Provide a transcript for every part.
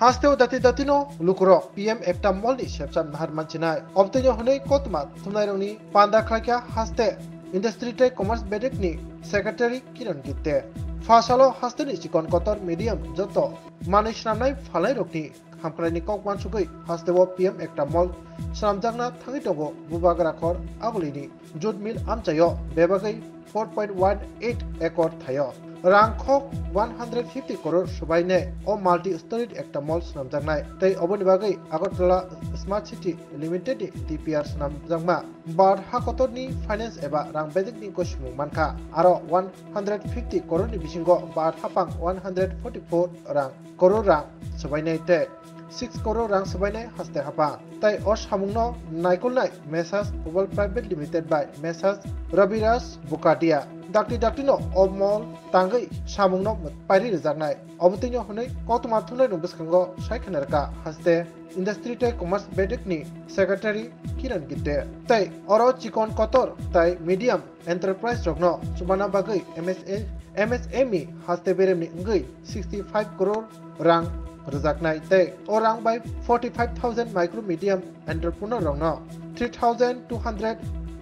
haste o dati dati no lukro pm epta molni shepchan mahar manchinai obte jo hone kotmat thunaironi panda khakya haste industry te commerce bedek ni secretary kiran gitte ফাসালো হাস্তেনি চিকন কতর medium যত মানুষ নামনাই ফালাই রকনি হামক্রাইনি cock মানসুকই হাস্তেব PM একটা mall সামজাংনা থাকি দব বুবাগরাখর আগুলিনি জুট মিল আমচাইও বেবাগৈ 4.18 একর থায় রাংখ 150 করোর সবাইনে ও মাল্টি স্টোরিড একটা মল নামজাংনাই তাই অবনি Agartala smart city limited DPR নামজাংমা বাদ হাকতরনি ফাইন্যান্স এবা রাং বেজেকনি কসিমুং মানখা আরও 150 করোরনি বিসিংগ বাদ হাপাং 144 রাং করোর রাং সবাইনাইতে ते 6 करोड़ रां सुबाइनाय हास्ते हापा তাই অ সামুংন নাইকলনাই message mobile private limited by message Raviraj Bukatia ডাকটি ডাকটিনো অমল তাঙ্গই সামুংনো পাইরি রিজার্নাই অবতীর্ণ হনে কত মাধ্যমে নবস্কঙ্গ সাইখানারকা হাসতে ইন্ডাস্ট্রি টাই কমার্স বেডেকনি সেক্রেটারি কিরণ গিতে তাই অর চিকন কতর তাই মিডিয়াম এন্টারপ্রাইজ রগ্ন সুবানা বাগৈ এমএসএ এমএসএমই হাসতে বেরেমনি অঙ্গৈ সিক্সটি ফাইভ করোর রাং রোজাকনাই তাই ও রাং by forty five thousand micro medium entrepreneur রগ্ন three thousand two hundred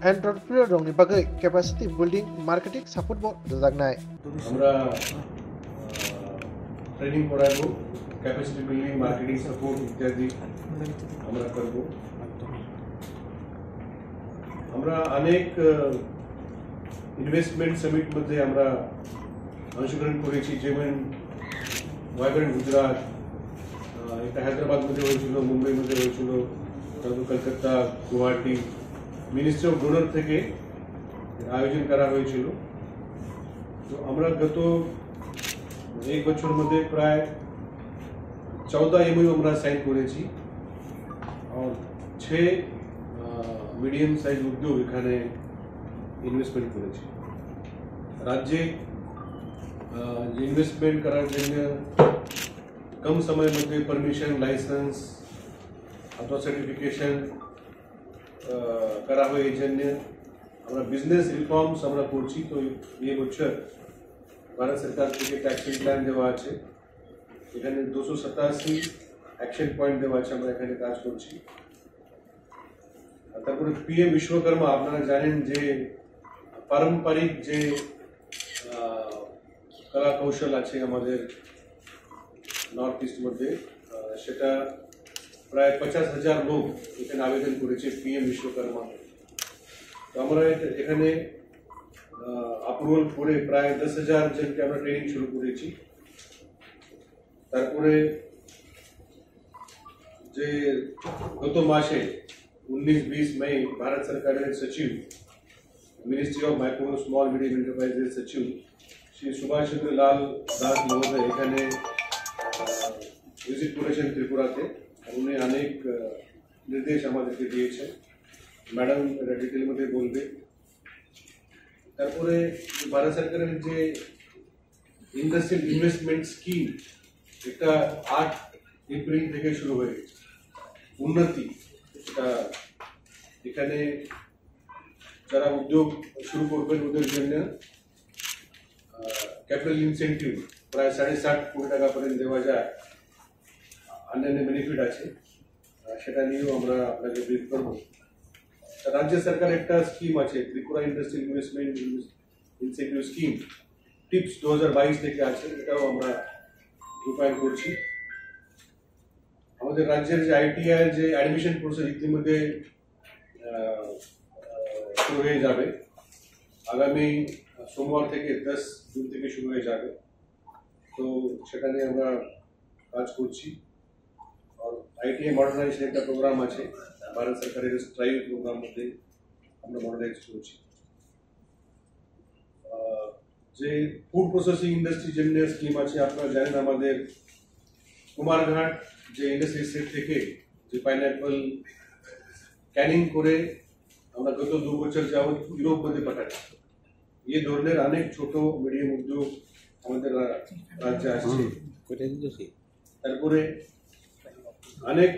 hand রডফিল্ডের রংনিবাগে capacity building marketing support board রোজাগনায় আমরা ট্রেনিং করাবো ক্যাপাসিটি বিল্ডিং মার্কেটিং সাপোর্ট ইত্যাদি আমরা করব আমরা অনেক ইনভেস্টমেন্ট সামিট মধ্যে আমরা অংশগ্রহণ করেছি যেমন ভাইব্রেন্ট গুজরাট এটা হায়দ্রাবাদ মধ্যে হয়েছিল মুম্বাই মধ্যে হয়েছিল তারপর Kolkata Guwahati ministry of DoNER থেকে আয়োজন করা হয়েছিল তো আমরা গত এক বছর মধ্যে প্রায় চৌদা এমইউ আমরা সাইন করেছি আর ছে মিডিয়াম সাইজ উদ্যোগ এখানে ইনভেস্টমেন্ট করেছি রাজ্যে ইনভেস্টমেন্ট করার জন্য কম সময়ের মধ্যে পারমিশন লাইসেন্স অথবা সার্টিফিকেশন করা হয় এই জন্য আমরা বিজনেস রিফর্মস আমরা করছি তো এই বছর ভারত সরকার থেকে ট্যাক্সিং প্ল্যান দেওয়া আছে এখানে দুশো সাতাশি অ্যাকশন পয়েন্ট দেওয়া আছে আমরা এখানে কাজ করছি তারপরে পিএম বিশ্বকর্মা আপনারা জানেন যে পারম্পরিক যে কলা কৌশল আছে আমাদের নর্থ ইস্ট মধ্যে সেটা প্রায় পঞ্চাশ হাজার লোক এখানে আবেদন করেছে পিএম বিশ্বকর্মা তো আমরা এখানে অ্যাপ্রুভাল করে প্রায় দশ হাজার জনকে আমরা ট্রেনিং শুরু করেছি তারপরে যে গত মাসে উনিশ বিশ মে ভারত সরকারের সচিব ministry of micro small medium এন্টারপ্রাইজের সচিব শ্রী সুভাষ চন্দ্র লাল দাস মহোদয় এখানে ভিজিট করেছেন ত্রিপুরাতে উনি অনেক নির্দেশ আমাদেরকে দিয়েছেন ম্যাডাম এটা ডিটেল মধ্যে বলবে তারপরে ভারত সরকারের যে ইন্ডাস্ট্রিয়াল ইনভেস্টমেন্ট স্কিম এটা আট এপ্রিল থেকে শুরু হয়ে গেছে উন্নতি এটা এখানে যারা উদ্যোগ শুরু করবেন ওদের জন্য ক্যাপিটাল ইনসেন্টিভ প্রায় সাড়ে ষাট কোটি টাকা পর্যন্ত দেওয়া যায় অন্যান্য বেনিফিট আছে। সেটা নিয়েও আমরা আপনাকে ব্রিফ করব। রাজ্য সরকার একটা স্কিম আছে, Tripura industrial investment incentive scheme TIIPS দু হাজার বাইশ থেকে আছে, এটাও আমরা রূপায়ণ করছি। আমাদের রাজ্যের যে আইটিআই যে অ্যাডমিশন প্রসেস ইতিমধ্যে শুরু হয়ে যাবে। আগামী সোমবার থেকে দশ জুন থেকে শুরু হয়ে যাবে। তো সেটা নিয়ে আমরা কাজ করছি। আইটিআই মডার্নাইজেশন একটা প্রোগ্রাম আছে ভারত সরকারের স্ট্রাইভ প্রোগ্রাম মধ্যে আমরা মডার্নাইজ করছি। যে ফুড প্রসেসিং ইন্ডাস্ট্রি জন্য স্কিম আছে আপনারা জানেন আমাদের কুমারঘাট যে ইন্ডাস্ট্রি সেট থেকে যে পাইনঅ্যাপল ক্যানিং করে আমরা গত দু বছর যাবৎ ইউরোপ মধ্যে পাঠাচ্ছি এই ধরনের অনেক ছোট মিডিয়াম উদ্যোগ আমাদের রাজ্যে আসছে। তারপরে অনেক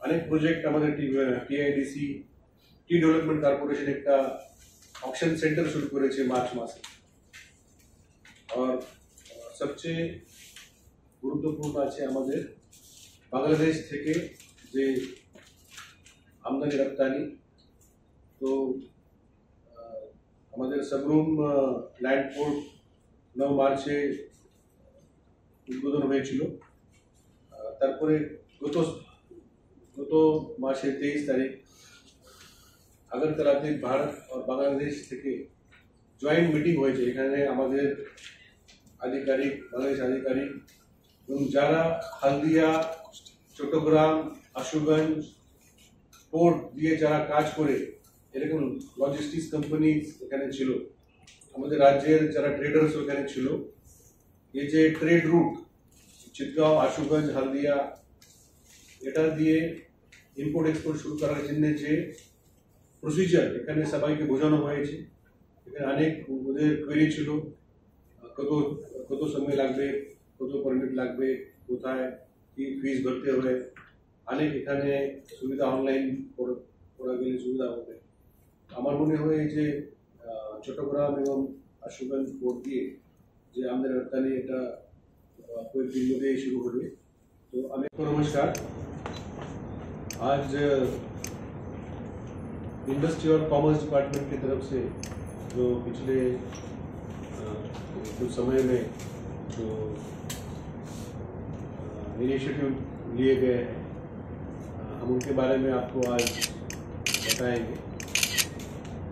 অনেক প্রজেক্ট আমাদের টিআইডিসি টি ডেভেলপমেন্ট কর্পোরেশন একটা অকশন সেন্টার শুরু করেছে মার্চ মাসে আর সবচেয়ে গুরুত্বপূর্ণ আছে আমাদের বাংলাদেশ থেকে যে আমদানি রপ্তানি তো আমাদের সাবরুম ল্যান্ড পোর্ট নয় মার্চে উদ্বোধন হয়েছিল তারপরে গত গত মাসের তেইশ তারিখ আগরতলাতে ভারত আর বাংলাদেশ থেকে জয়েন্ট মিটিং হয়েছে। এখানে আমাদের আধিকারিক, বাংলাদেশ আধিকারিক এবং যারা হালদিয়া, চট্টগ্রাম, আশুগঞ্জ পোর্ট দিয়ে যারা কাজ করে, এরকম লজিস্টিক্স কোম্পানি এখানে ছিল। আমাদের রাজ্যের যারা ট্রেডার্স ওখানে ছিল, এই যে ট্রেড রুট চিটগাঁও, আশুগঞ্জ, হালদিয়া, এটা দিয়ে ইম্পোর্ট এক্সপোর্ট শুরু করার জন্য যে প্রসিজার এখানে সবাইকে বোঝানো হয়েছে। এখানে অনেক ওদের কোয়েরি ছিল, কত কত সময় লাগবে, কত পারমিট লাগবে, কোথায়, কি ফিস ভরতে হবে। অনেক এখানে সুবিধা অনলাইন করা গেলে সুবিধা হবে। আমার মনে হয় যে চট্টগ্রাম এবং আশুগঞ্জ পোর্ট দিয়ে যে আমাদের রপ্তানি এটা तो आपको एक शुरू तो अनेक नमस्कार। आज uh, इंडस्ट्री और कॉमर्स डिपार्टमेंट की तरफ़ से जो पिछले uh, कुछ समय में जो uh, इनिशिएटिव लिए गए हैं हम उनके बारे में आपको आज बताएँगे।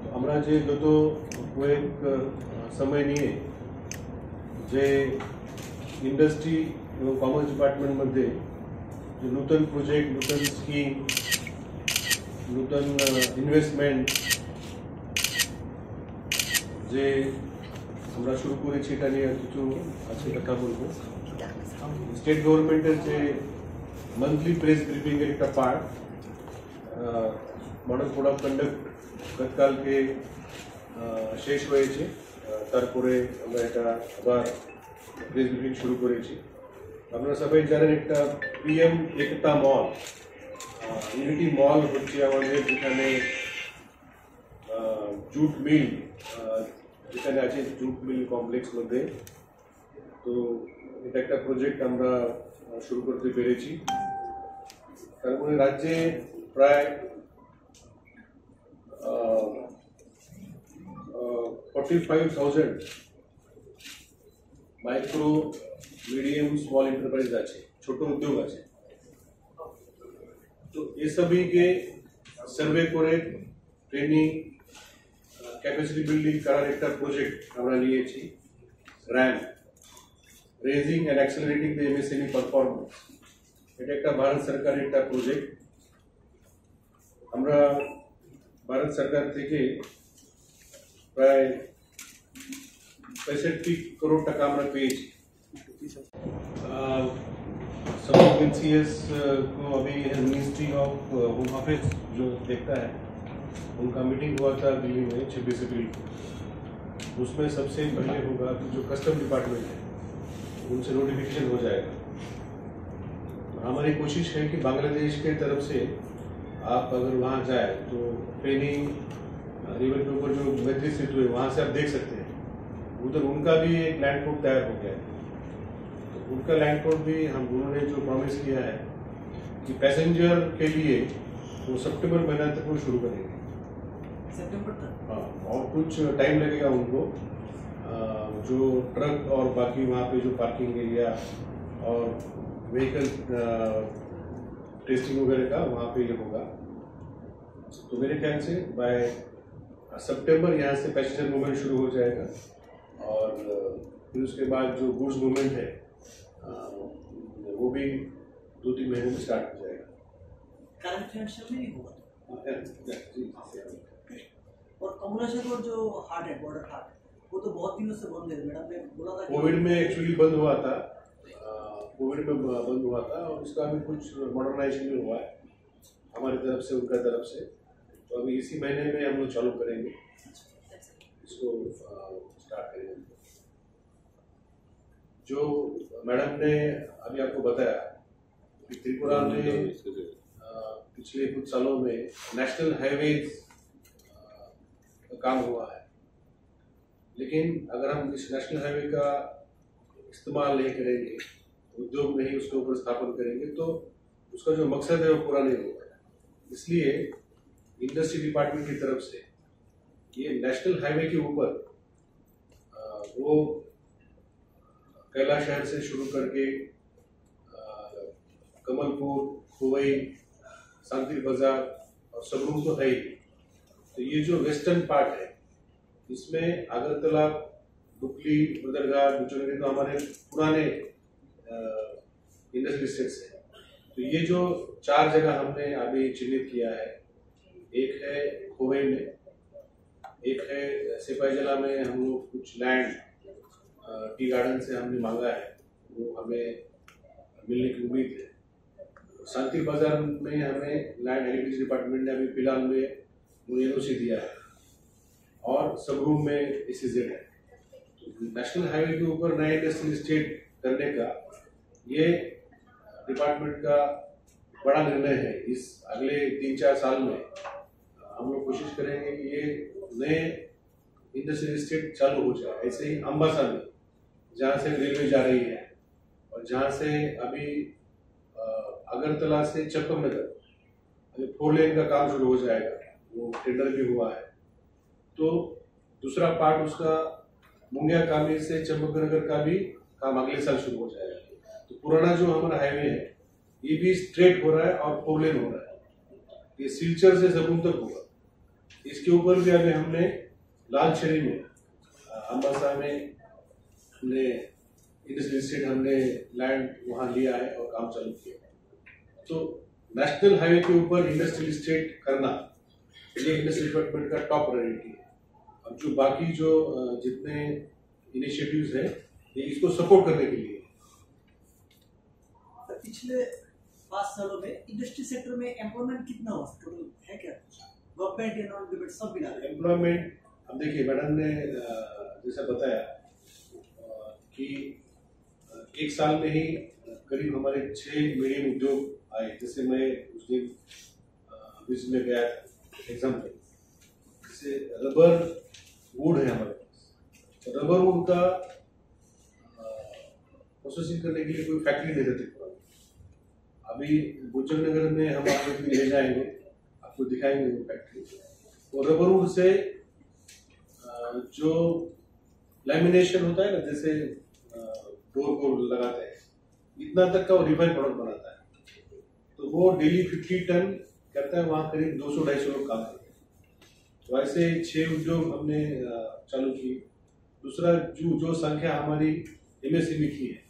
तो हमारा जी जो तो वो एक समय नहीं है। जे এবং কমার্স ডিপার্টমেন্ট মধ্যে যে নূতন প্রজেক্ট নূতন স্কিম নূতন ইনভেস্টমেন্ট যে আমরা শুরু করেছি এটা নিয়ে কিছু আছে কথা বলবো স্টেট গভর্নমেন্টের যে মান্থলি প্রেস ব্রিফিং এর একটা part model code of conduct গতকালকে আহ, শেষ হয়েছে আহ, তারপরে আমরা এটা আবার প্রেস ব্রিফিং শুরু করেছি আপনারা সবাই জানেন একটা পিএম একটা মল ইউনিটি মল হচ্ছে আমাদের যেখানে আহ, জুট মিল আহ, যেখানে আছে জুট মিল কমপ্লেক্স মধ্যে তো এটা একটা প্রজেক্ট আমরা আহ, শুরু করতে পেরেছি তারপরে রাজ্যে প্রায় forty five thousand micro medium small enterprise আছে ছোট উদ্যোগ আছে তো এ সবইকে সার্ভে করে ট্রেনিং ক্যাপাসিটি বিল্ডিং করার একটা প্রজেক্ট আমরা নিয়েছি RAMP raising and accelerating the MSME performance এটা একটা ভারত সরকারের একটা প্রজেক্ট আমরা ভারত সরকার থেকে প্রায় पैंसठ करोड़ टका આપણે પે सबको अभी मिनिस्ट्री ऑफ़ होम अफेयर्स जो देखता है, उनका मीटिंग हुआ था दिल्ली में, छब्बीस अप्रैल को। उसमें सबसे पहले होगा कि जो कस्टम डिपार्टमेंट है, उनसे नोटिफिकेशन हो जाएगा। हमारी कोशिश है कि बांग्लादेश के तरफ़ से आप अगर वहाँ जाए तो ट्रेनिंग रिवर के ऊपर जो मैत्री सेतु है, वहाँ से आप देख सकते हैं। उधर उनका भी एक लैंड कोड तैयार हो गया है। तो उनका लैंड कोड भी हम उन्होंने जो प्रॉमिस किया है कि पैसेंजर के लिए वो सितंबर महीना तक वो शुरू करेंगे। सितंबर तक? हाँ और कुछ टाइम लगेगा उनको। जो ट्रक और बाकी वहाँ पे जो पार्किंग एरिया और व्हीकल टेस्टिंग वगैरह का वहाँ पे ये होगा। तो मेरे ख्याल से बाय सितंबर यहाँ से पैसेंजर मूवमेंट शुरू हो जाएगा। और फिर उसके बाद जो गुड्स मूवमेंट है वो भी दो तीन महीने में स्टार्ट हो जाएगा। करंट में नहीं होगा? जी, जी। और जो हाट है बॉर्डर हाट वो तो बहुत दिनों से बंद है। मैडम ने बोला था कोविड में एक्चुअली बंद हुआ था। कोविड में बंद हुआ था और उसका भी कुछ मॉडर्नाइजेशन भी हुआ है हमारी तरफ़ से उनका तरफ़ से। तो अभी इसी महीने में हम लोग चालू करेंगे। इसको स्टार्ट करेंगे जो मैडम ने अभी आपको बताया कि त्रिपुरा में पिछले कुछ सालों में नेशनल हाईवेज का काम हुआ है। लेकिन अगर हम इस नेशनल हाईवे का इस्तेमाल नहीं करेंगे उद्योग नहीं उसके ऊपर स्थापन करेंगे तो उसका जो मकसद है वो पूरा नहीं होगा। इसलिए इंडस्ट्री डिपार्टमेंट की तरफ़ से ये नेशनल हाईवे के ऊपर वो कैलाश शहर से शुरू करके कमलपुर, खुवई, शांति बाज़ार और सबरूम तो है ही। तो ये जो वेस्टर्न पार्ट है, इसमें अगरतला बुकली बदरगाह बुचनगी तो हमारे पुराने इंडस्ट्री स्टेट्स हैं। तो ये जो चार जगह हमने अभी चिन्हित किया है, एक है खोवे में, एक है सिपाही जिला में हम लोग कुछ लैंड टी गार्डन से हमने मांगा है, वो हमें मिलने की उम्मीद है। शांति बाज़ार में हमें लैंड हेरिटेज डिपार्टमेंट ने अभी फ़िलहाल में एनओसी दिया है और सबरूम में एसीजेड है। नेशनल हाईवे के ऊपर नए इंडस्ट्रियल स्टेट करने का ये डिपार्टमेंट का बड़ा निर्णय है। इस अगले तीन चार साल में हम लोग कोशिश करेंगे कि ये नए इंडस्ट्रियल स्टेट चालू हो जाए, ऐसे ही अम्बासा में जहाँ से रेलवे जा रही है और जहाँ से अभी अगरतला से चक्कर नगर अभी फोर लेन का काम शुरू हो जाएगा, वो टेंडर भी हुआ है। तो दूसरा पार्ट उसका, मुंगिया कामी से चंबकनगर का भी काम अगले साल शुरू हो जाएगा। तो पुराना जो हमारा हाईवे है, ये भी स्ट्रेट हो रहा है और फोर लेन हो रहा है। ये सिलचर से जबून तक होगा इसके ऊपर भी अभी हमने लाल शरी में अम्बासा में हमने इंडस्ट्रियल स्टेट हमने लैंड वहाँ लिया है और काम चालू किया है। तो नेशनल हाईवे के ऊपर इंडस्ट्रियल स्टेट करना ये इंडस्ट्री डिपार्टमेंट का टॉप प्रायोरिटी है। अब जो बाकी जो जितने इनिशिएटिव्स हैं ये इसको सपोर्ट करने के लिए। पिछले पाँच सालों में इंडस्ट्री सेक्टर में एम्प्लॉयमेंट कितना हुआ? टोटल है क्या गवर्नमेंट गवर्नमेंट सब मिला एम्प्लॉयमेंट अब देखिए मैडम ने जैसा बताया कि एक साल में ही करीब हमारे छह मीडियम उद्योग आए। जैसे मैं उस दिन बीच में गया एग्ज़ाम्पल जैसे रबर वुड है हमारे पास। तो रबर वुड का प्रोसेसिंग करने के लिए कोई फैक्ट्री नहीं रहती। अभी बुचन नगर में हम आपको ले जाएँगे, आपको दिखाएँगे वो फैक्ट्री वो रबर वुड से जो लैमिनेशन होता है ना, जैसे डोर को लगाते हैं। इतना तक का वो रिफाइन प्रोडक्ट बनाता है। तो वो डेली फिफ्टी टन करता है, वहाँ करीब दो सौ, ढाई सौ लोग काम करते हैं। तो ऐसे छः उद्योग हमने चालू किए। दूसरा जो जो संख्या हमारी एमएसएमई की है,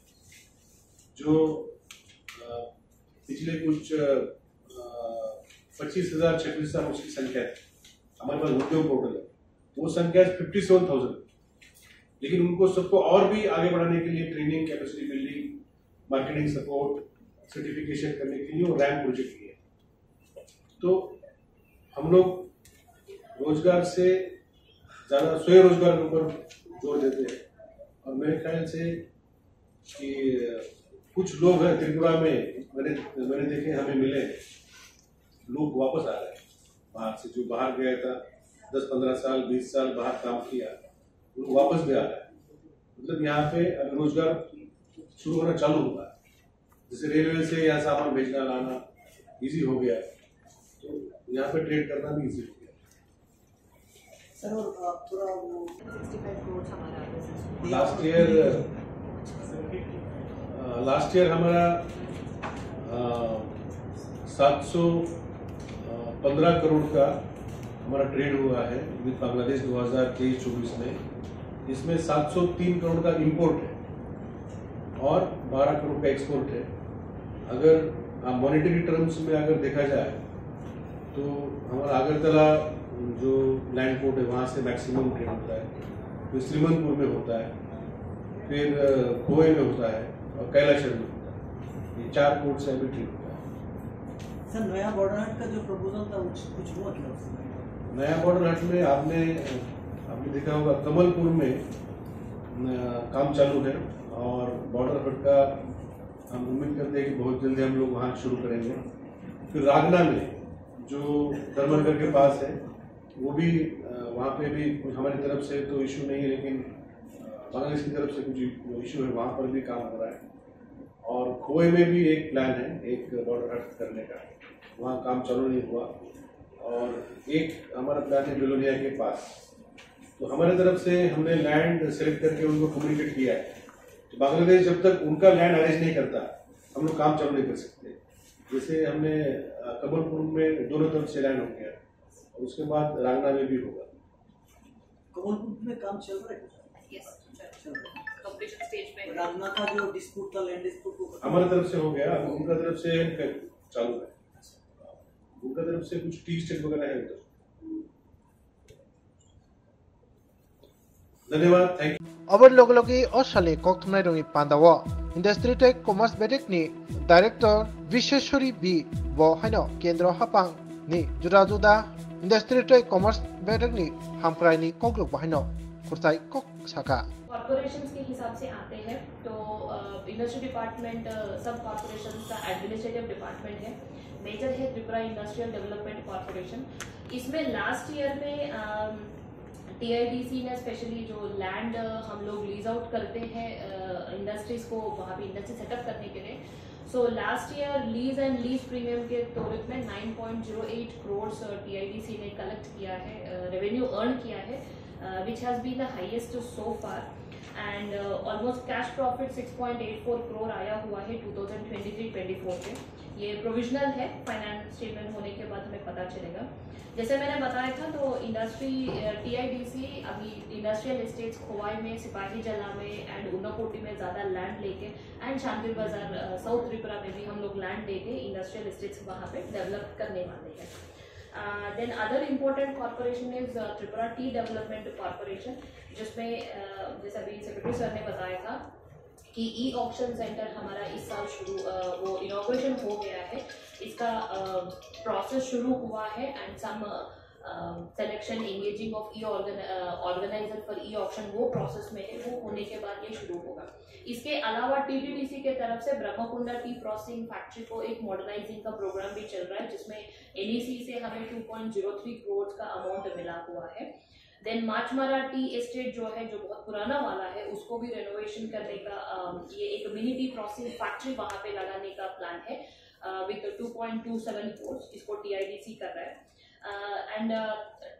जो पिछले कुछ पच्चीस हज़ार, छब्बीस हज़ार उसकी संख्या है। हमारे पास उद्योग पोर्टल है। वो संख्या फिफ्टी सेवन थाउज़ेंड लेकिन उनको सबको और भी आगे बढ़ाने के लिए training capacity building marketing support certification करने के लिए वो रैम प्रोजेक्ट किया तो हम लोग रोज़गार से ज़्यादा स्वयं के ऊपर ज़ोर देते हैं। और मेरे ख्याल से कि कुछ लोग हैं त्रिपुरा में, मैंने मैंने देखे, हमें मिले लोग वापस आ रहे हैं। बाहर से जो बाहर गया था, दस पंद्रह साल, बीस साल बाहर काम किया। वापस भी आ रहे हैं। मतलब यहाँ पे रोज़गार शुरू होना चालू हुआ है जैसे रेलवे से यहाँ सामान भेजना लाना इजी हो गया है तो यहाँ पे ट्रेड करना भी इजी हो गया सर और थोड़ा वो 65 crores हमारा लास्ट ईयर लास्ट ईयर हमारा सात सौ पंद्रह करोड़ का हमारा ट्रेड हुआ है विद बांग्लादेश 2023-24 में। इसमें 703 करोड़ का इंपोर्ट है और 12 करोड़ का एक्सपोर्ट है। अगर मॉनेटरी टर्म्स में अगर देखा जाए तो हमारा अगरतला जो लैंड पोर्ट है वहाँ से मैक्सिमम ट्रेड होता है। फिर श्रीमंतपुर में होता है। फिर खोए में होता है और कैलाशर में होता है। ये चार पोर्ट से अभी ट्रेड होता है। सर नया बॉर्डर हाट का जो प्रपोजल था कुछ कुछ हुआ क्या नया बॉर्डर हट में आपने आपने देखा होगा, कमलपुर में काम चालू है और बॉर्डर हट का हम उम्मीद करते हैं कि बहुत जल्दी हम लोग वहाँ शुरू करेंगे। फिर रागना में, जो धर्मनगर के पास है, वो भी वहाँ पे भी हमारी तरफ़ से तो इशू नहीं है, लेकिन बांग्लादेश की तरफ़ से कुछ इशू है, वहाँ पर भी काम हो रहा है। और खोए में भी एक प्लान है, एक बॉर्डर हट करने का। वहाँ काम चालू नहीं हुआ। और एक हमारा प्लान है, बिलोनिया के पास। तो हमारे तरफ़ से हमने लैंड सेलेक्ट करके उनको कम्युनिकेट किया है। तो बांग्लादेश जब तक उनका लैंड अरेंज नहीं करता हम लोग काम चालू नहीं कर सकते। जैसे हमने कमलपुर में दोनों तरफ़ से लैंड हो गया और उसके बाद रांगना में भी होगा। कमलपुर में काम चल रहा है। रामना का जो डिस्प्यूट था लैंड डिस्प्यूट हमारे तरफ़ से हो गया उनका तरफ़ से चालू है। उनका तरफ़ से कुछ टी स्टेट वगैरह है उधर। धन्यवाद थैंक यू अबर लोगलोगी असले कक्थुमनाय रंनि पान्दाव इंडस्ट्री टेक कमार्स बेटेकनि डाइरेक्टर विश्वेश्वरी बी ब हाइनो केंद्र हापां नि जुदा जुदा इंडस्ट्री टेक कमार्स बेटेकनि हामफ्रायनि कग्लुक बाहायनो खुरसाय कक साका कॉरपोरेशन के हिसाब से आते हैं तो इंडस्ट्री डिपार्टमेंट सब कॉरपोरेशन का एडमिनिस्ट्रेटिव डिपार्टमेंट है। मेजर है त्रिपुरा इंडस्ट्रियल डेवलपमेंट कॉरपोरेशन इसमें लास्ट ईयर में टीआईडीसी ने स्पेशली जो लैंड हम लोग लीज आउट करते हैं इंडस्ट्रीज़ को वहाँ पे इंडस्ट्री सेटअप करने के लिए। So last year lease and lease premium के तौर में 9.08 करोड़ टीआईडीसी ने कलेक्ट किया है रेवेन्यू अर्न किया है uh, has been the highest so far. And uh, almost cash profit 6.84 crore आया हुआ है 2023-24 पे। ये प्रोविजनल है फाइनेंस स्टेटमेंट होने के बाद हमें पता चलेगा। जैसे मैंने बताया था तो इंडस्ट्री टीआईडीसी अभी इंडस्ट्रियल एस्टेट्स खोवाई में सिपाही जला में एंड ऊनाकोटी में ज़्यादा लैंड लेके एंड शांति बाज़ार साउथ त्रिपुरा में भी हम लोग लैंड लेके इंडस्ट्रियल एस्टेट्स वहाँ पे डेवलप करने वाले हैं। other important corporation is uh, Tripura Tea Development Corporation जिसमें जैसे अभी सेक्रेटरी सर ने बताया था कि ई ऑप्शन सेंटर हमारा इस साल शुरू वो इनोग्रेशन हो गया है। इसका प्रोसेस शुरू हुआ है and some selection engaging of e organiser for e auction वो प्रोसेस में है, वो होने के बाद ये शुरू होगा। इसके अलावा टीटीडीसी के तरफ़ से ब्रह्मकुंडा टी प्रोसेसिंग फैक्ट्री को एक मॉडर्नाइजिंग का प्रोग्राम भी चल रहा है, जिसमें एनईसी से हमें 2.03 करोड़ का अमाउंट मिला हुआ है। देन माचमारा टी एस्टेट जो है, जो बहुत पुराना वाला है, उसको भी रेनोवेशन करने का ये एक मिनी टी फैक्ट्री वहाँ पे लगाने का प्लान है विद 2.27 करोड़ इसको टीआईडीसी कर रहा है। एंड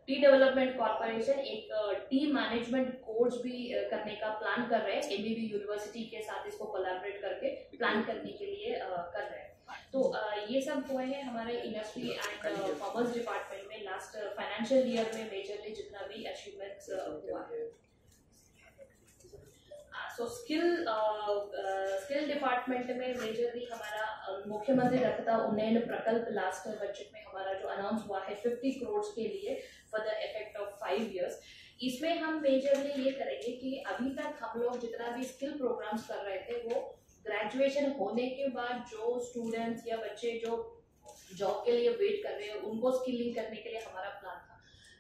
टी डेवलपमेंट कॉरपोरेशन एक टी मैनेजमेंट कोर्स भी करने का प्लान कर रहे हैं। एमबीबी यूनिवर्सिटी के साथ इसको कोलैबोरेट करके प्लान करने के लिए कर रहे हैं। तो ये सब हुए हैं हमारे इंडस्ट्री एंड कॉमर्स डिपार्टमेंट में लास्ट फाइनेंशियल ईयर में मेजरली जितना भी अचीवमेंट्स हुआ। है सो स्किल स्किल डिपार्टमेंट में मेजरली हमारा मुख्यमंत्री दक्षता उन्नयन प्रकल्प लास्ट बजट में हमारा जो अनाउंस हुआ है 50 करोड़ के लिए for the effect of five years इसमें हम मेजरली ये करेंगे कि अभी तक हम लोग जितना भी स्किल प्रोग्राम्स कर रहे थे वो ग्रेजुएशन होने के बाद जो स्टूडेंट्स या बच्चे जो जॉब के लिए वेट कर रहे हैं, उनको स्किलिंग करने के लिए हमारा प्लान था।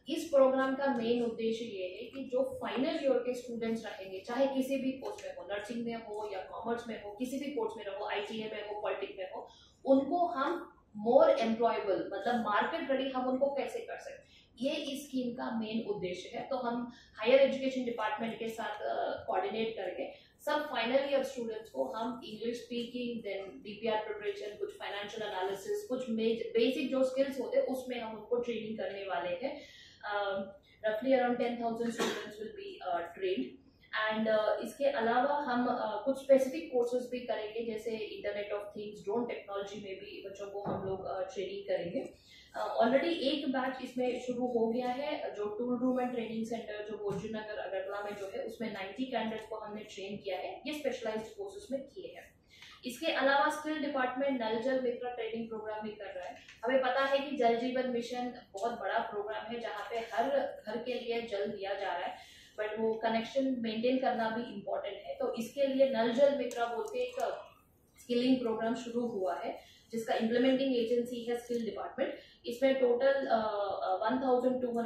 इस प्रोग्राम का मेन उद्देश्य ये है कि जो फाइनल ईयर के स्टूडेंट्स रहेंगे, चाहे किसी भी कोर्स में हो नर्सिंग में हो या कॉमर्स में हो, किसी भी कोर्स में रहो आईटीए में हो पॉलिटिक में हो, उनको हम मोर एम्प्लॉयबल मतलब मार्केट रेडी हम उनको कैसे कर सकते ये इस स्कीम का मेन उद्देश्य है। तो हम हायर एजुकेशन डिपार्टमेंट के साथ कोऑर्डिनेट करके सब फाइनल ईयर स्टूडेंट्स को हम English speaking then DPR preparation कुछ फाइनेंशियल एनालिसिस कुछ बेसिक जो स्किल्स होते हैं उसमें हम उनको ट्रेनिंग करने वाले हैं। रफली around ten thousand students will be trained and इसके अलावा हम uh, कुछ स्पेसिफिक कोर्सेज भी करेंगे जैसे internet of things drone technology में भी बच्चों को हम लोग ट्रेनिंग करेंगे। ऑलरेडी एक बैच इसमें शुरू हो गया है, जो tool room and training centre जो भोजू नगर अगरतला में जो है, उसमें 90 कैंडिडेट्स को हमने ट्रेन किया है, ये स्पेशलाइज्ड कोर्सेज में किए हैं। इसके अलावा स्किल डिपार्टमेंट नल जल मित्र ट्रेनिंग प्रोग्राम भी कर रहा है। हमें पता है कि जल जीवन मिशन बहुत बड़ा प्रोग्राम है, जहाँ पे हर घर के लिए जल दिया जा रहा है बट वो कनेक्शन मेंटेन करना भी इम्पोर्टेंट है। तो इसके लिए नल जल मित्रा बोल के एक स्किलिंग प्रोग्राम शुरू हुआ है जिसका इम्प्लीमेंटिंग एजेंसी है स्किल डिपार्टमेंट इसमें total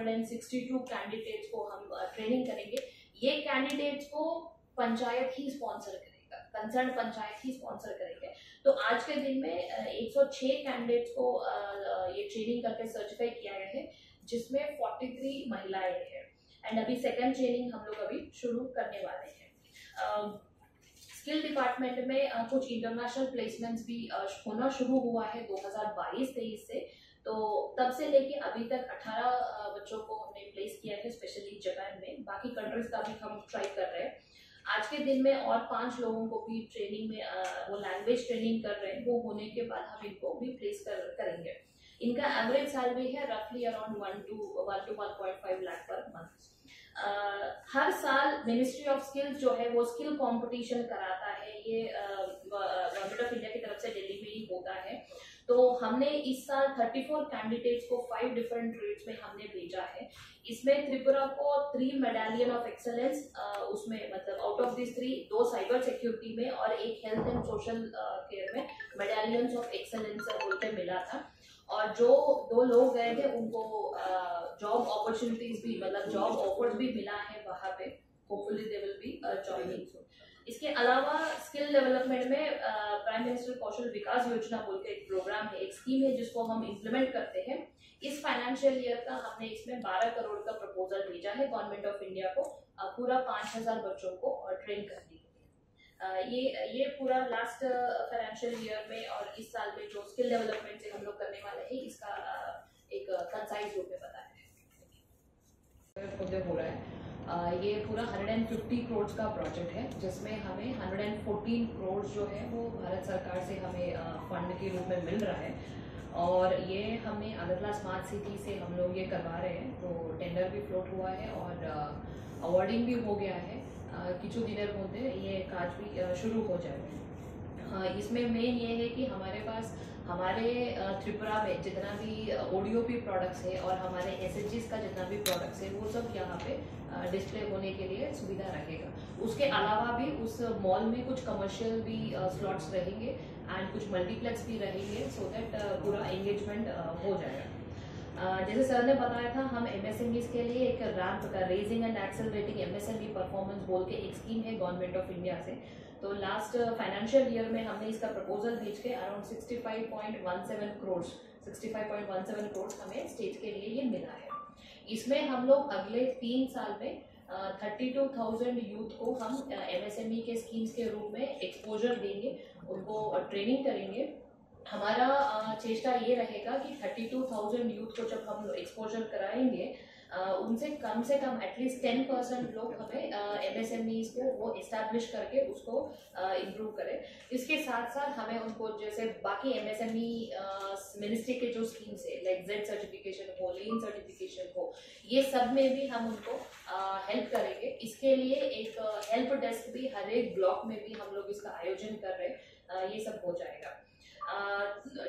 and sixty two candidates को हम ट्रेनिंग uh, करेंगे। ये कैंडिडेट्स को पंचायत ही स्पॉन्सर करेगा कंसर्न पंचायत ही स्पॉन्सर करेंगे। तो आज के दिन में सौ छः कैंडिडेट्स को uh, ये ट्रेनिंग करके सर्टिफाई किया गया है जिसमें फोर्टी थ्री महिलाएँ हैं। एंड अभी सेकेंड ट्रेनिंग हम लोग अभी शुरू करने वाले हैं। स्किल डिपार्टमेंट में कुछ इंटरनेशनल प्लेसमेंट्स भी होना शुरू हुआ है 2022-23 से। तो तब से लेके अभी तक 18 अ, बच्चों को हमने प्लेस किया है स्पेशली जापान में। बाकी कंट्रीज़ का भी हम ट्राई कर रहे हैं। आज के दिन में और पाँच लोगों को भी ट्रेनिंग में वो लैंग्वेज ट्रेनिंग कर रहे हैं। वो होने के बाद हम इनको भी प्लेस कर करेंगे। इनका एवरेज सैलरी है रफली around one two one two one point five lakh per month हर साल मिनिस्ट्री ऑफ़ स्किल्स जो है, वो स्किल कंपटीशन कराता है। ये गवर्नमेंट ऑफ़ इंडिया की तरफ़ से दिल्ली में ही होता है। तो हमने इस साल 34 कैंडिडेट्स को फाइव डिफरेंट ट्रेड्स में हमने भेजा है। इसमें त्रिपुरा को थ्री मेडालियन ऑफ़ एक्सेलेंस उसमें मतलब आउट ऑफ़ दिस थ्री दो साइबर सिक्योरिटी में और एक हेल्थ एंड सोशल केयर में मेडालियंस ऑफ़ एक्सेलेंस बोल के मिला था। और जो, दो लोग गए थे, उनको जॉब अपॉर्चुनिटीज़ भी मतलब जॉब ऑफर्स भी मिला है वहाँ पे। Hopefully they will be joining इसके अलावा स्किल डेवलपमेंट में प्राइम मिनिस्टर कौशल विकास योजना बोल के एक प्रोग्राम है, एक स्कीम है जिसको हम इम्प्लीमेंट करते हैं। इस फाइनेंशियल ईयर का हमने इसमें 12 करोड़ का प्रपोजल भेजा है गवर्नमेंट ऑफ़ इंडिया को पूरा 5000 बच्चों को ट्रेन करने के ये ये पूरा लास्ट फाइनेंशियल ईयर में और इस साल में जो स्किल डेवलपमेंट से हम लोग करने वाले हैं, इसका एक कंसाइज रूप में है हो रहा है। ये पूरा 150 करोड़ का प्रोजेक्ट है, जिसमें हमें 114 करोड़ जो है, वो भारत सरकार से हमें फंड के रूप में मिल रहा है। और ये हमें अगरतला स्मार्ट सिटी से हम लोग ये करवा रहे हैं तो टेंडर भी फ्लोट हुआ है और अवार्डिंग भी हो गया है। কিছু দিনের মধ্যে ये काज भी अ, शुरू हो जाएगा हाँ, इसमें मेन ये है कि हमारे पास हमारे अ, त्रिपुरा में जितना भी ऑडियो पी प्रोडक्ट्स है और हमारे एस का जितना भी प्रोडक्ट्स है वो सब यहाँ पे डिस्प्ले होने के लिए सुविधा रहेगा उसके अलावा भी उस मॉल में कुछ कमर्शियल भी स्लॉट्स रहेंगे एंड कुछ मल्टीप्लेक्स भी रहेंगे सो दैट पूरा एंगेजमेंट हो जाएगा अ, जैसे सर ने बताया था, हम एमएसएमईज के लिए एक रैंप का raising and accelerating MSME performance बोल के एक स्कीम है गवर्नमेंट ऑफ़ इंडिया से। तो लास्ट फाइनेंशियल ईयर में हमने इसका प्रपोजल भेज के अराउंड 65.17 करोड़ 65.17 करोड़ हमें स्टेट के लिए ये मिला है। इसमें हम लोग अगले तीन साल में थर्टी टू थाउज़ेंड यूथ को हम एमएसएमई के स्कीम्स के रूप में एक्सपोजर देंगे, उनको ट्रेनिंग करेंगे। हमारा चेष्टा ये रहेगा कि थर्टी टू थाउज़ेंड यूथ को जब हम एक्सपोजर कराएँगे उनसे कम से कम एटलीस्ट टेन परसेंट लोग हमें एम एस एम ईज को वो इस्टेब्लिश करके उसको इम्प्रूव करें। इसके साथ साथ हमें उनको जैसे बाकी M S M E ministry के जो स्कीम्स है लाइक जेड सर्टिफिकेशन हो लीन सर्टिफिकेशन हो, ये सब में भी हम उनको हेल्प करेंगे। इसके लिए एक हेल्प डेस्क भी हर एक ब्लॉक में भी हम लोग इसका आयोजन कर रहे हैं। ये सब हो जाएगा।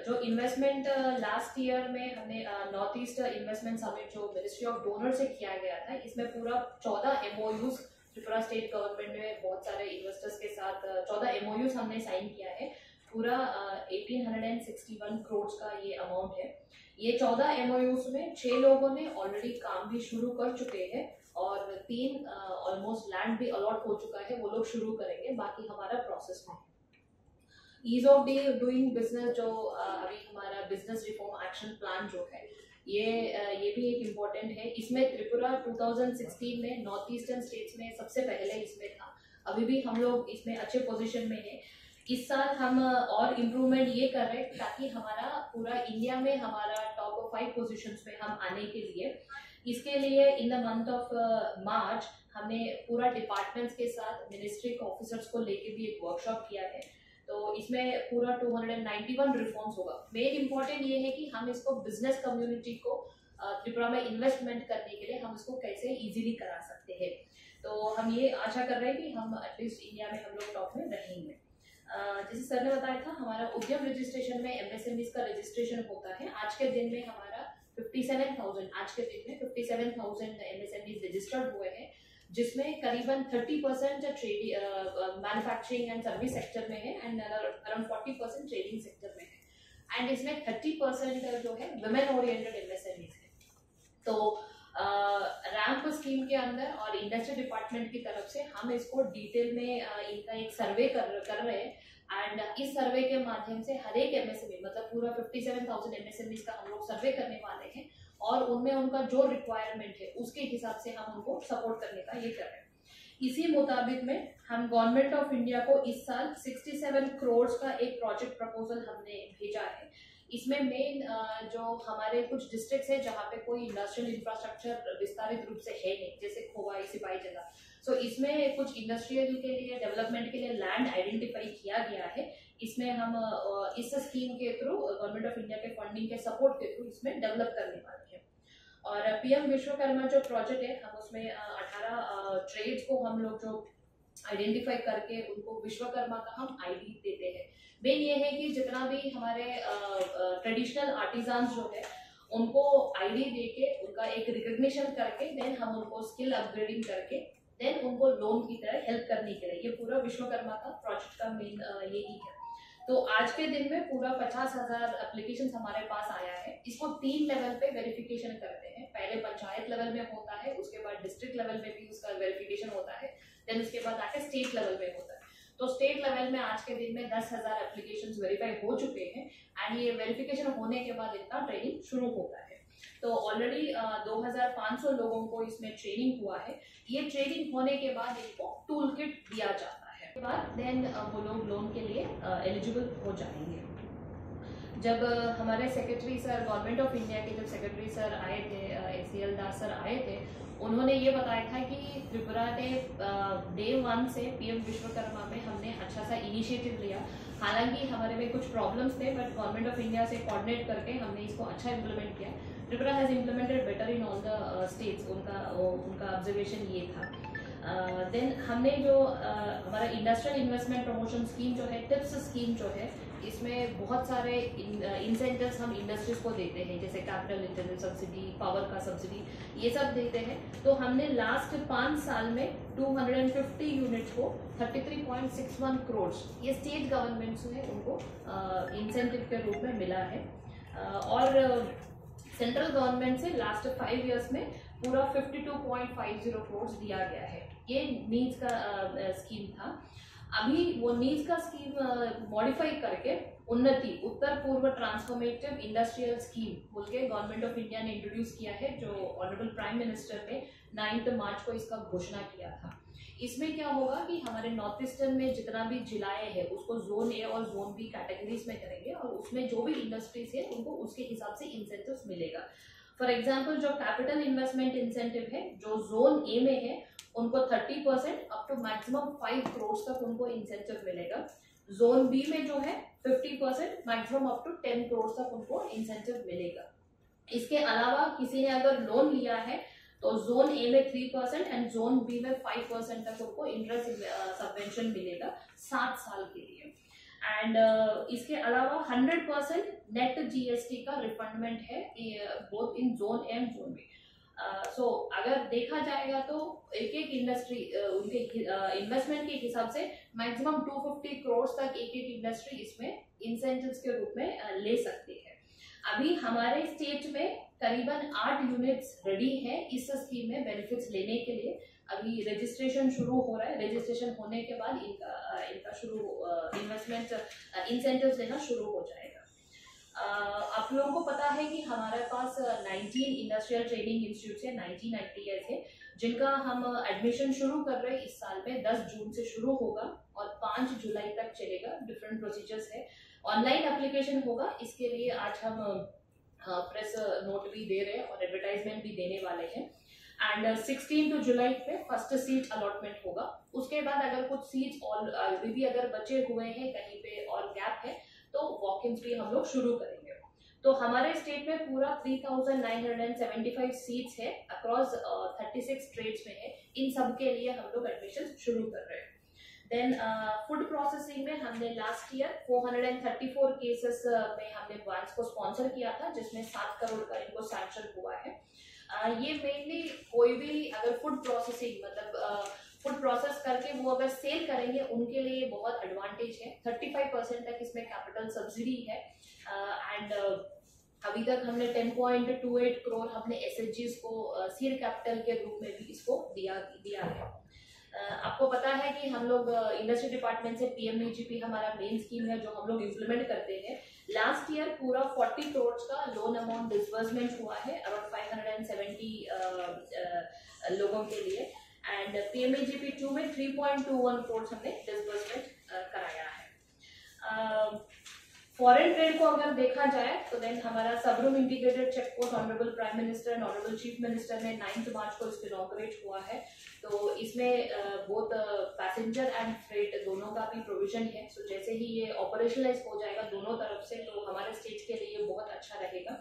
जो इन्वेस्टमेंट लास्ट ईयर में हमने नॉर्थ ईस्ट इन्वेस्टमेंट समिट जो मिनिस्ट्री ऑफ़ डोनर से किया गया था, इसमें पूरा चौदह एमओयूज त्रिपुरा स्टेट गवर्नमेंट ने बहुत सारे इन्वेस्टर्स के साथ चौदह एमओयूज हमने साइन किया है। पूरा eighteen hundred and sixty one crore का ये अमाउंट है। ये चौदह एमओयूज में छह लोगों ने ऑलरेडी काम भी शुरू कर चुके हैं और तीन ऑलमोस्ट लैंड भी अलॉट हो चुका है, वो लोग शुरू करेंगे, बाकी हमारा प्रोसेस में है। ईज ऑफ़ डे डूइंग बिज़नेस जो अभी हमारा बिज़नेस रिफॉर्म एक्शन प्लान जो है, ये ये भी एक इम्पोर्टेंट है। इसमें त्रिपुरा 2016 में नॉर्थ ईस्टर्न स्टेट्स में सबसे पहले इसमें था। अभी भी हम लोग इसमें अच्छे पोजीशन में है। इस साल हम और इम्प्रूवमेंट ये कर रहे हैं ताकि हमारा पूरा इंडिया में हमारा टॉप फाइव पोजिशन में हम आने के लिए। इसके लिए in the month of March हमने पूरा डिपार्टमेंट्स के साथ मिनिस्ट्री के ऑफिसर्स को लेके भी एक वर्कशॉप किया है। तो इसमें पूरा 291 रिफॉर्म्स होगा। मेन इंपॉर्टेंट ये है कि हम इसको बिज़नेस कम्युनिटी को त्रिपुरा में इन्वेस्टमेंट करने के लिए हम इसको कैसे इजीली करा सकते हैं। तो हम ये आशा कर रहे हैं कि हम एटलीस्ट इंडिया में हम लोग टॉप में रहेंगे। जैसे सर ने बताया था हमारा उद्यम रजिस्ट्रेशन में एमएसएमई का रजिस्ट्रेशन होता है। आज के दिन में हमारा 57,000 आज के दिन में 57,000 एमएसएमई रजिस्टर्ड हुए हैं। जिसमें करीबन 30 percent manufacturing and service sector में है and around 40 percent trading sector में है. एंड इसमें 30 परसेंट जो है वुमेन ओरिएंटेड एमएसएमईज है. तो रैंप स्कीम के अंदर और इंडस्ट्री डिपार्टमेंट की तरफ़ से हम इसको डिटेल में इनका एक सर्वे कर कर रहे हैं. एंड इस सर्वे के माध्यम से हर एक एमएसएमई मतलब पूरा 57,000 एमएसएमईज का हम लोग सर्वे करने वाले हैं. और उनमें उनका जो रिक्वायरमेंट है उसके हिसाब से हम उनको सपोर्ट करने का ये कर रहे हैं। इसी मुताबिक में हम गवर्नमेंट ऑफ़ इंडिया को इस साल 67 करोड़ का एक प्रोजेक्ट प्रपोजल हमने भेजा है। इसमें मेन जो हमारे कुछ डिस्ट्रिक्ट्स है जहाँ पे कोई इंडस्ट्रियल इंफ्रास्ट्रक्चर विस्तारित रूप से है नहीं जैसे खोवाई सिपाही जगह। सो so, इसमें कुछ इंडस्ट्रियल के लिए डेवलपमेंट के लिए लैंड आइडेंटिफाई किया गया है। इसमें हम इस स्कीम के थ्रू गवर्नमेंट ऑफ़ इंडिया के फंडिंग के सपोर्ट के थ्रू इसमें डेवलप करने वाले हैं। और पीएम विश्वकर्मा जो प्रोजेक्ट है, हम उसमें अठारह ट्रेड्स को हम लोग जो आइडेंटिफाई करके उनको विश्वकर्मा का हम आईडी देते हैं। मेन ये है कि जितना भी हमारे ट्रेडिशनल आर्टिजान्स जो है, उनको आईडी देके, उनका एक रिकग्निशन करके देन हम उनको स्किल अपग्रेडिंग करके देन उनको लोन की तरह हेल्प करने के लिए, ये पूरा विश्वकर्मा का प्रोजेक्ट का मेन यही है। तो आज के दिन में पूरा पचास हज़ार एप्लीकेशन हमारे पास आया है। इसको तीन लेवल पे वेरिफिकेशन करते हैं। पहले पंचायत लेवल में होता है, उसके बाद डिस्ट्रिक्ट लेवल में भी उसका वेरिफिकेशन होता है। देन उसके बाद आके स्टेट लेवल में होता है। तो स्टेट लेवल में आज के दिन में दस हज़ार एप्लीकेशन वेरीफाई हो चुके हैं एंड ये वेरिफिकेशन होने के बाद इनका ट्रेनिंग शुरू होता है। तो ऑलरेडी दो हज़ार पाँच सौ लोगों को इसमें ट्रेनिंग हुआ है। ये ट्रेनिंग होने के बाद इनको टूल किट दिया जाता है। बाद देन वो लोग लोन के लिए एलिजिबल हो जाएँगे। जब हमारे secretary sir government of India के जब सेक्रेटरी सर आए थे S C L Das sir आए थे, उन्होंने ये बताया था कि त्रिपुरा ने डे वन से पीएम विश्वकर्मा में हमने अच्छा सा इनिशिएटिव लिया। हालाँकि हमारे में कुछ प्रॉब्लम्स थे बट गवर्नमेंट ऑफ़ इंडिया से कोऑर्डिनेट करके हमने इसको अच्छा इम्प्लीमेंट किया। Tripura has implemented better in all the states उनका उनका ऑब्जर्वेशन ये था। देन हमने जो uh, हमारा इंडस्ट्रियल इन्वेस्टमेंट प्रमोशन स्कीम जो है टिप्स स्कीम जो है इसमें बहुत सारे इंसेंटिव्स हम इंडस्ट्रीज़ को देते हैं जैसे कैपिटल इंटेंसिव सब्सिडी पावर का सब्सिडी ये सब देते हैं। तो हमने लास्ट पाँच साल में 250 यूनिट्स को 33.61 करोड़ ये स्टेट गवर्नमेंट से उनको इंसेंटिव के रूप में मिला है। और सेंट्रल गवर्नमेंट से लास्ट फाइव इयर्स में पूरा 52.50 करोड़ दिया गया है। ये नीड्स का स्कीम था। अभी वो नीड्स का स्कीम मॉडिफाई करके उन्नति, उत्तर पूर्व ट्रांसफॉर्मेटिव इंडस्ट्रियल स्कीम बोल के गवर्नमेंट ऑफ़ इंडिया ने इंट्रोड्यूस किया है, जो ऑनरेबल प्राइम मिनिस्टर ने नाइन्थ मार्च को इसका घोषणा किया था। इसमें क्या होगा कि हमारे नॉर्थ ईस्टर्न में जितना भी जिलाएँ हैं, उसको जोन ए और जोन बी कैटेगरीज में करेंगे और उसमें जो भी इंडस्ट्रीज़ है, उनको उसके हिसाब से इंसेंटिव मिलेगा। फॉर एग्ज़ाम्पल जो कैपिटल इन्वेस्टमेंट इंसेंटिव है, जो जोन ए में है उनको 30 percent up to maximum five crore तक उनको इंसेंटिव मिलेगा। जोन बी में जो है 50 percent maximum up to ten crore तक उनको इंसेंटिव मिलेगा। इसके अलावा किसी ने अगर लोन लिया है तो जोन ए में three percent and zone B में फाइव परसेंट तक उनको इंटरेस्ट सबवेंशन मिलेगा सात साल के लिए। एंड इसके अलावा हंड्रेड परसेंट नेट जीएसटी का रिफंडमेंट है both in zone A and zone B so अगर देखा जाएगा तो एक एक इंडस्ट्री उनके इन्वेस्टमेंट के हिसाब से मैक्सिमम 250 करोड़ तक एक एक इंडस्ट्री इसमें इंसेंटिव्स के रूप में ले सकती है। अभी हमारे स्टेट में करीबन आठ यूनिट्स रेडी है इस स्कीम में बेनिफिट्स लेने के लिए। अभी रजिस्ट्रेशन शुरू हो रहा है। रजिस्ट्रेशन होने के बाद इनका इनका शुरू इन्वेस्टमेंट इंसेंटिव्स देना शुरू हो जाएगा। आप लोगों को पता है कि हमारे पास 19 इंडस्ट्रियल ट्रेनिंग इंस्टीट्यूट है 19 आईटीएस है, जिनका हम एडमिशन शुरू कर रहे हैं इस साल में 10 जून से शुरू होगा और 5 जुलाई तक चलेगा डिफरेंट प्रोसीजर्स है। ऑनलाइन एप्लीकेशन होगा, इसके लिए आज हम प्रेस नोट भी दे रहे हैं और एडवर्टाइजमेंट भी देने वाले हैं। एंड सिक्सटीन टू जुलाई पे फ़र्स्ट सीट अलॉटमेंट होगा। उसके बाद अगर कुछ सीट्स और अभी भी अगर बचे हुए हैं, कहीं पे और गैप है तो वॉक इन भी हम लोग शुरू करेंगे। तो हमारे स्टेट में पूरा 3,975 सीट्स है अक्रॉस 36 ट्रेड्स में है। इन सब के लिए हम लोग एडमिशन शुरू कर रहे हैं। देन फ़ूड प्रोसेसिंग में हमने लास्ट ईयर 434 केसेस में हमने ब्रांच को स्पॉन्सर किया था जिसमें सात करोड़ का इनको सैंक्शन हुआ है। Uh, ये मेनली कोई भी अगर फ़ूड प्रोसेसिंग मतलब फ़ूड प्रोसेस करके वो अगर सेल करेंगे उनके लिए बहुत एडवांटेज है। 35 परसेंट तक इसमें कैपिटल सब्सिडी है। एंड uh, uh, अभी तक हमने 10.28 करोड़ हमने एस को सीड uh, कैपिटल के रूप में भी इसको दिया दिया है। Uh, आपको पता है कि हम लोग इंडस्ट्री डिपार्टमेंट से पीएमईजीपी हमारा मेन स्कीम है जो हम लोग इम्प्लीमेंट करते हैं। लास्ट ईयर पूरा 40 करोड़ का लोन अमाउंट डिसबर्समेंट हुआ है अराउंड 570 uh, uh, लोगों के लिए। एंड पीएमएजीपी टू में 3.21 करोड़ हमने डिसबर्समेंट कराया है। फॉरेन ट्रेड को अगर देखा जाए तो देन हमारा Sabroom integrated check post honourable prime minister and honourable chief minister ने नाइन्थ मार्च को इसको इनॉग्रेट हुआ है। तो इसमें बोथ पैसेंजर एंड फ्रेट दोनों का भी प्रोविज़न है। सो so जैसे ही ये ऑपरेशनलाइज हो जाएगा दोनों तरफ़ से तो हमारे स्टेट के लिए बहुत अच्छा रहेगा।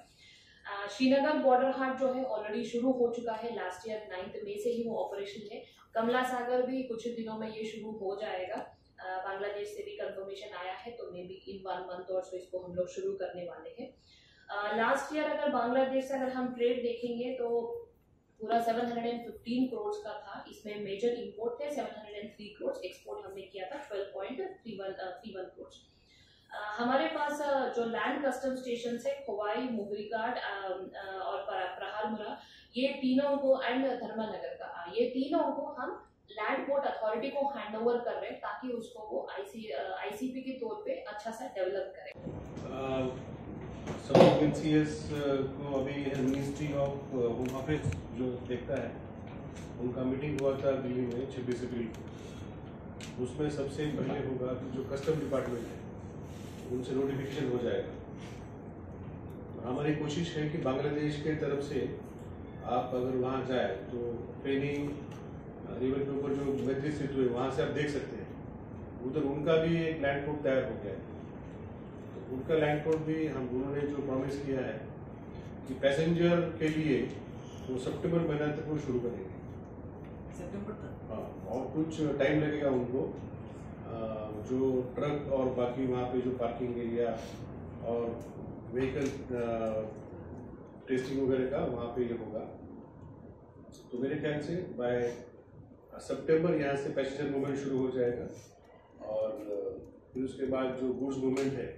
श्रीनगर बॉर्डर हाट जो है ऑलरेडी शुरू हो चुका है। लास्ट ईयर नाइन्थ मई से ही वो ऑपरेशन है। कमला सागर भी कुछ दिनों में ये शुरू हो जाएगा। बांग्लादेश से भी कंफर्मेशन आया है तो maybe in one month और सो इसको हम लोग शुरू करने वाले हैं। लास्ट ईयर अगर बांग्लादेश से अगर हम ट्रेड देखेंगे तो पूरा 715 करोड़ का था। इसमें मेजर इंपोर्ट थे 703 करोड़ एक्सपोर्ट हमने किया था 12.31 31 करोड़ हमारे पास जो लैंड कस्टम स्टेशन है खोवाई मुगरीघाट अ, अ, और प्रहारमुरा ये तीनों को एंड धर्मानगर का ये तीनों को हम लैंड पोर्ट अथॉरिटी को हैंड ओवर कर रहे हैं ताकि उसको वो आईसी आईसीपी के तौर पे अच्छा सा डेवलप करें। को अभी मिनिस्ट्री ऑफ़ होम ऑफ़िस जो देखता है उनका मीटिंग हुआ था दिल्ली में छब्बीस अप्रैल को। उसमें सबसे पहले होगा कि जो कस्टम डिपार्टमेंट है। उनसे नोटिफिकेशन हो जाएगा। हमारी कोशिश है कि बांग्लादेश के तरफ़ से आप अगर वहाँ जाए तो फेनी रिवर के ऊपर जो मैत्री सेतु है वहाँ से आप देख सकते हैं। उधर उनका भी एक लैंड तैयार हो गया है। तो उनका लैंड भी हम उन्होंने जो प्रॉमिस किया है कि पैसेंजर के लिए वो सितंबर महीना तक वो शुरू करेंगे। सितंबर तक? हाँ और कुछ टाइम लगेगा उनको। अ, जो ट्रक और बाकी वहाँ पे जो पार्किंग एरिया और व्हीकल टेस्टिंग वगैरह का वहाँ पे ये होगा। तो मेरे ख्याल से बाय सितंबर यहाँ से पैसेंजर मूवमेंट शुरू हो जाएगा और फिर उसके बाद जो गुड्स मूवमेंट है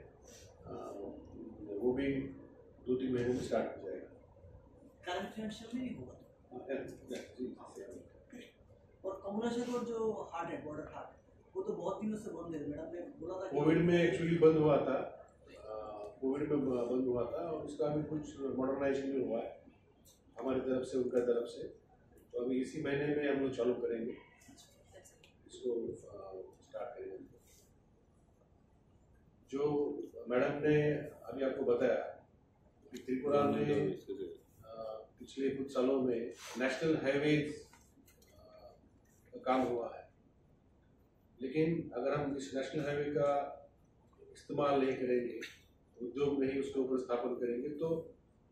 वो भी दो तीन महीने में स्टार्ट हो जाएगा। होगा? जी, और कमलाशेखर जो हाट है बॉर्डर हाट वो तो बहुत दिनों से बंद है। मैडम ने बोला था कोविड में एक्चुअली बंद हुआ था। कोविड में बंद हुआ था और उसका भी कुछ मॉडर्नाइजेशन भी हुआ है हमारी तरफ़ से उनका तरफ़ से। तो अभी इसी महीने में हम लोग चालू करेंगे। इसको स्टार्ट करेंगे। जो मैडम ने अभी आपको बताया कि त्रिपुरा में पिछले कुछ सालों में नेशनल हाईवेज का काम हुआ है। लेकिन अगर हम इस नेशनल हाईवे का इस्तेमाल नहीं करेंगे, उद्योग नहीं उसके ऊपर स्थापन करेंगे तो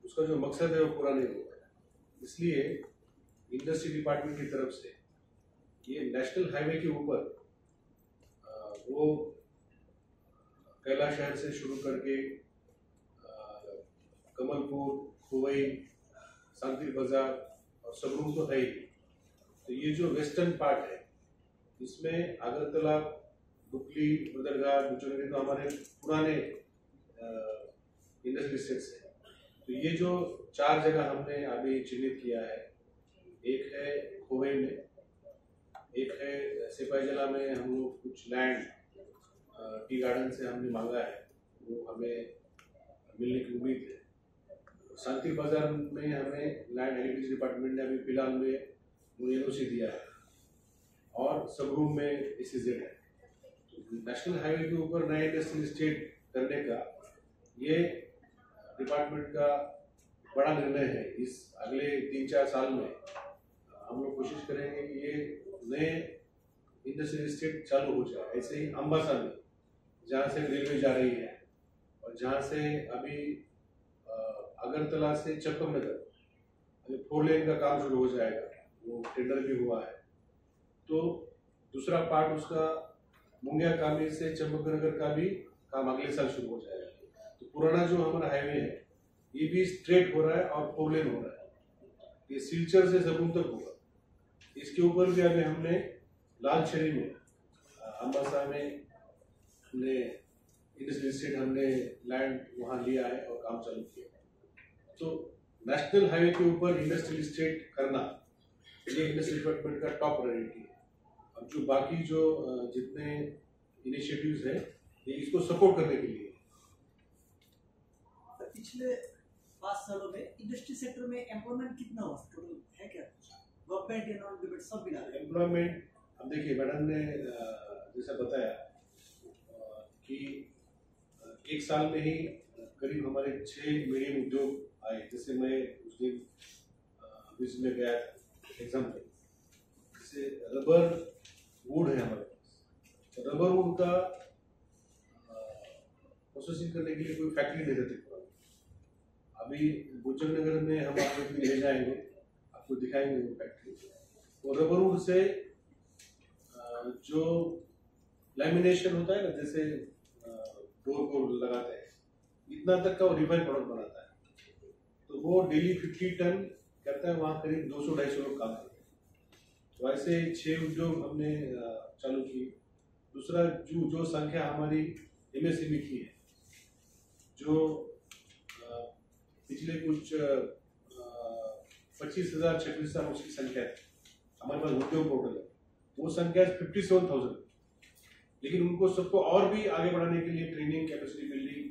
उसका जो मकसद है वो पूरा नहीं होगा इसलिए इंडस्ट्री डिपार्टमेंट की तरफ़ से ये नेशनल हाईवे के ऊपर वो कैलाश शहर से शुरू करके कमलपुर, खुवई, शांति बाज़ार और सबरूम तो है ही। तो ये जो वेस्टर्न पार्ट है इसमें अगरतला बुकली बदरगाह बुचनगी तो हमारे पुराने इंडस्ट्री स्टेट्स हैं। तो ये जो चार जगह हमने अभी चिन्हित किया है, एक है खोवे में, एक है सिपाही जला में हम लोग कुछ लैंड टी गार्डन से हमने मांगा है, वो हमें मिलने की उम्मीद है। शांति बाज़ार में हमें लैंड हेरिटेज डिपार्टमेंट ने अभी फ़िलहाल में एनओसी दिया है। और सब रूम में एसीजेड है। तो नेशनल हाईवे के ऊपर नए इंडस्ट्रियल स्टेट करने का ये डिपार्टमेंट का बड़ा निर्णय है। इस अगले तीन चार साल में हम लोग कोशिश करेंगे कि ये नए इंडस्ट्रियल स्टेट चालू हो जाए। ऐसे ही अम्बासा में जहाँ से रेलवे जा रही है और जहाँ से अभी अगरतला से चक्कमनगर अभी फोर लेन का काम शुरू हो जाएगा। वो टेंडर भी हुआ है। तो दूसरा पार्ट उसका मुंगिया कामी से चंबकनगर का भी काम अगले साल शुरू हो जाएगा। तो पुराना जो हमारा हाईवे है, ये भी स्ट्रेट हो रहा है और फोर लेन हो रहा है। ये सिलचर से सबून तक होगा। इसके ऊपर भी अभी हमने लाल छड़ी में, अम्बासा में हमने इंडस्ट्रियल स्टेट हमने लैंड वहाँ लिया है और काम चालू किया है। तो नेशनल हाईवे के ऊपर इंडस्ट्रियल स्टेट करना ये इंडस्ट्री डिपार्टमेंट का टॉप प्रायोरिटी है। जो बाकी जो जितने इनिशिएटिव्स हैं ये इसको सपोर्ट करने के लिए। पिछले पाँच सालों में इंडस्ट्री सेक्टर में एम्प्लॉयमेंट कितना हुआ? टोटल है क्या गवर्नमेंट एनवायरमेंट सब मिला एम्प्लॉयमेंट अब देखिए मैडम ने जैसा बताया कि एक साल में ही करीब हमारे छह मीडियम उद्योग आए। जैसे मैं उस दिन विज में गया एग्ज़ाम में जैसे रबर वुड है हमारे पास। तो रबर वुड का प्रोसेसिंग करने के लिए कोई फैक्ट्री नहीं रहती अभी गुजर नगर में हम आपको ले जाएँगे, आपको दिखाएँगे वो फैक्ट्री वो रबर वुड से जो लैमिनेशन होता है ना, जैसे डोर को लगाते हैं, इतना तक का वो रिफाइन प्रोडक्ट बनाता है। तो वो डेली फिफ्टी टन कहता है वहाँ करीब दो सौ, ढाई सौ लोग काम करते हैं। तो ऐसे छह उद्योग हमने चालू किए। दूसरा जो जो संख्या हमारी एम एमएसएमई की है, जो पिछले कुछ पच्चीस हज़ार छब्बीस हज़ार उसकी संख्या है। हमारे पास उद्योग पोर्टल है। वो संख्या फिफ्टी सेवन थाउज़ेंड लेकिन उनको सबको और भी आगे बढ़ाने के लिए training capacity building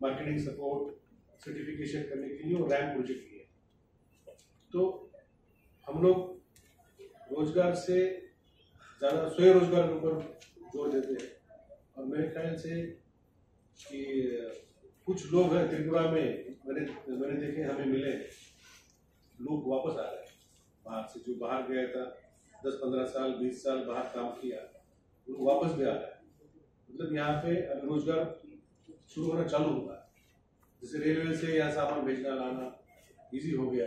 marketing support certification करने के लिए वो रैंक प्रोजेक्ट किया तो हम लोग रोज़गार से ज़्यादा स्वयं के ऊपर ज़ोर देते हैं। और मेरे ख्याल से कि कुछ लोग हैं त्रिपुरा में, मैंने मैंने देखे, हमें मिले। लोग वापस आ रहे हैं। बाहर से जो बाहर गया था, दस पंद्रह साल, बीस साल बाहर काम किया, वो वापस भी आ रहा है। मतलब यहाँ पे अब रोज़गार शुरू होना चालू हुआ जैसे रेलवे से यहाँ सामान भेजना, लाना इजी हो गया।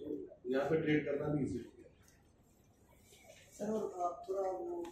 तो यहाँ पे ट्रेड करना भी इजी हो गया। सर और अ, थोड़ा वो